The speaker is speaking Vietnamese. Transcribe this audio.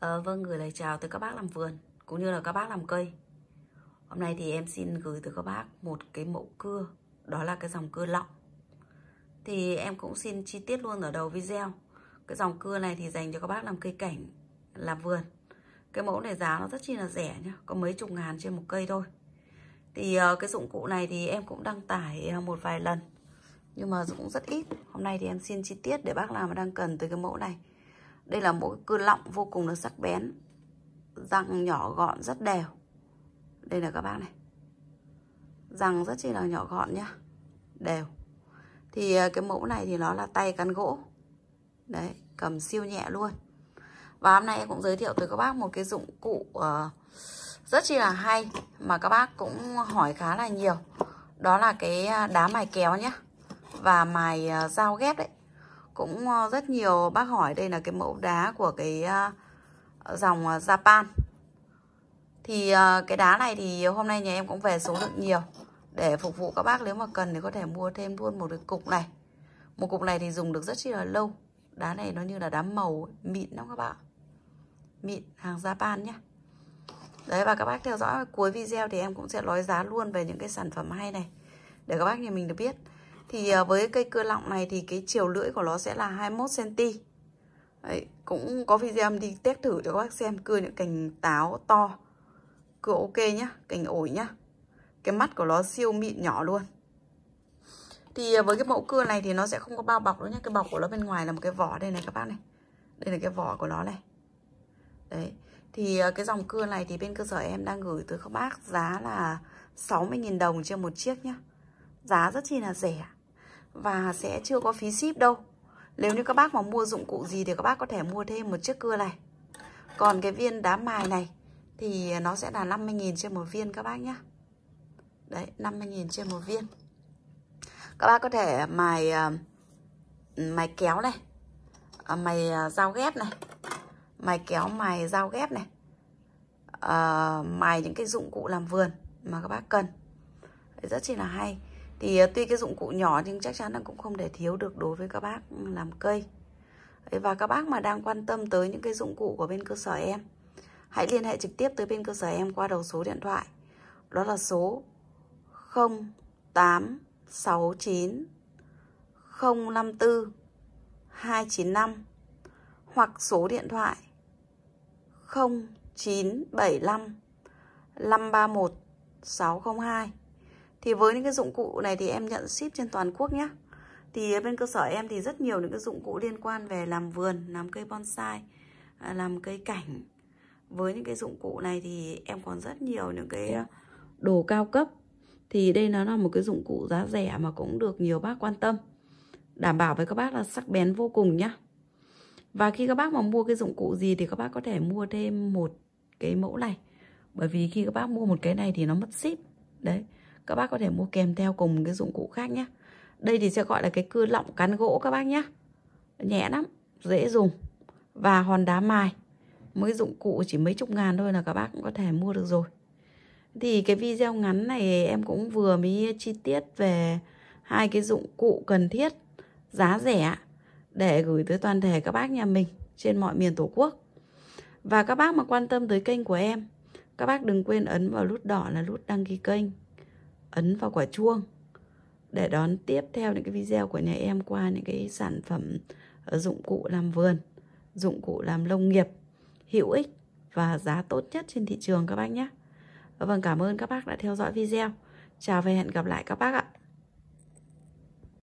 à, vâng, gửi lời chào tới các bác làm vườn cũng như là các bác làm cây. Hôm nay thì em xin gửi tới các bác một cái mẫu cưa, đó là cái dòng cưa lọng. Thì em cũng xin chi tiết luôn ở đầu video. Cái dòng cưa này thì dành cho các bác làm cây cảnh, làm vườn. Cái mẫu này giá nó rất chi là rẻ nhá, có mấy chục ngàn trên một cây thôi. Thì uh, cái dụng cụ này thì em cũng đăng tải ờ, một vài lần nhưng mà cũng rất ít. Hôm nay thì em xin chi tiết để bác nào mà đang cần tới cái mẫu này. Đây là mẫu cưa lọng vô cùng là sắc bén. Răng nhỏ gọn rất đều. Đây là các bác này. Răng rất chi là nhỏ gọn nhá. Đều. Thì à, cái mẫu này thì nó là tay cắn gỗ. Đấy cầm siêu nhẹ luôn. Và hôm nay em cũng giới thiệu tới các bác một cái dụng cụ uh, Rất chi là hay Mà các bác cũng hỏi khá là nhiều. Đó là cái à, đá mài kéo nhá. Và mài uh, dao ghép đấy cũng ờ, rất nhiều bác hỏi đây là cái mẫu đá của cái ờ, dòng ờ, Japan. Thì cái đá này thì hôm nay nhà em cũng về số lượng nhiều. Để phục vụ các bác nếu mà cần thì có thể mua thêm luôn một cái cục này. Một cục này thì dùng được rất chi là lâu. Đá này nó như là đá màu mịn lắm các bạn mịn, hàng Japan nhé đấy, và các bác theo dõi cuối video thì em cũng sẽ nói giá luôn về những cái sản phẩm hay này. Để các bác nhà mình được biết thì ờ, với cây cưa lọng này thì cái chiều lưỡi của nó sẽ là 21cm Đấy, cũng có video em đi test thử cho các bác xem cưa những cành táo to. Cưa ok nhá cành ổi nhá. Cái mắt của nó siêu mịn nhỏ luôn. Thì ờ, với cái mẫu cưa này thì nó sẽ không có bao bọc đâu nhá. Cái bọc của nó bên ngoài là một cái vỏ đây này các bác này. Đây là cái vỏ của nó này. Đấy thì ờ, cái dòng cưa này thì bên cơ sở em đang gửi tới các bác giá là 60.000 đồng trên một chiếc nhá. Giá rất chi là rẻ và sẽ chưa có phí ship đâu. Nếu như các bác mà mua dụng cụ gì thì các bác có thể mua thêm một chiếc cưa này. Còn cái viên đá mài này thì nó sẽ là 50.000 trên một viên các bác nhé Đấy 50.000 trên một viên. Các bác có thể mài à, mài kéo này à, Mài à, dao ghép này, Mài kéo, mài dao ghép này Mài những cái dụng cụ làm vườn mà các bác cần. Rất chi là hay thì ờ, tuy cái dụng cụ nhỏ nhưng chắc chắn là cũng không để thiếu được đối với các bác làm cây. Và các bác mà đang quan tâm tới những cái dụng cụ của bên cơ sở em, hãy liên hệ trực tiếp tới bên cơ sở em qua đầu số điện thoại. Đó là số 0869 054 295 hoặc số điện thoại 0975 531 602 thì với những cái dụng cụ này thì em nhận ship trên toàn quốc nhé Thì bên cơ sở em thì rất nhiều những cái dụng cụ liên quan về làm vườn, làm cây bonsai, à, làm cây cảnh. Với những cái dụng cụ này thì em còn rất nhiều những cái à, đồ cao cấp. Thì đây nó là một cái dụng cụ giá rẻ mà cũng được nhiều bác quan tâm. Đảm bảo với các bác là sắc bén vô cùng nhá. Và khi các bác mà mua cái dụng cụ gì thì các bác có thể mua thêm một cái mẫu này. Bởi vì khi các bác mua một cái này thì nó mất ship. Đấy các bác có thể mua kèm theo cùng cái dụng cụ khác nhé. Đây thì sẽ gọi là cái cưa lọng cán gỗ các bác nhé. Nhẹ lắm, dễ dùng. Và hòn đá mài mới dụng cụ chỉ mấy chục ngàn thôi là các bác cũng có thể mua được rồi. Thì cái video ngắn này em cũng vừa mới chi tiết về hai cái dụng cụ cần thiết, giá rẻ, để gửi tới toàn thể các bác nhà mình trên mọi miền tổ quốc. Và các bác mà quan tâm tới kênh của em, các bác đừng quên ấn vào nút đỏ là nút đăng ký kênh ấn vào quả chuông để đón tiếp theo những cái video của nhà em qua những cái sản phẩm ờ, dụng cụ làm vườn, dụng cụ làm nông nghiệp hữu ích và giá tốt nhất trên thị trường các bác nhé. Vâng, cảm ơn các bác đã theo dõi video. Chào và hẹn gặp lại các bác ạ.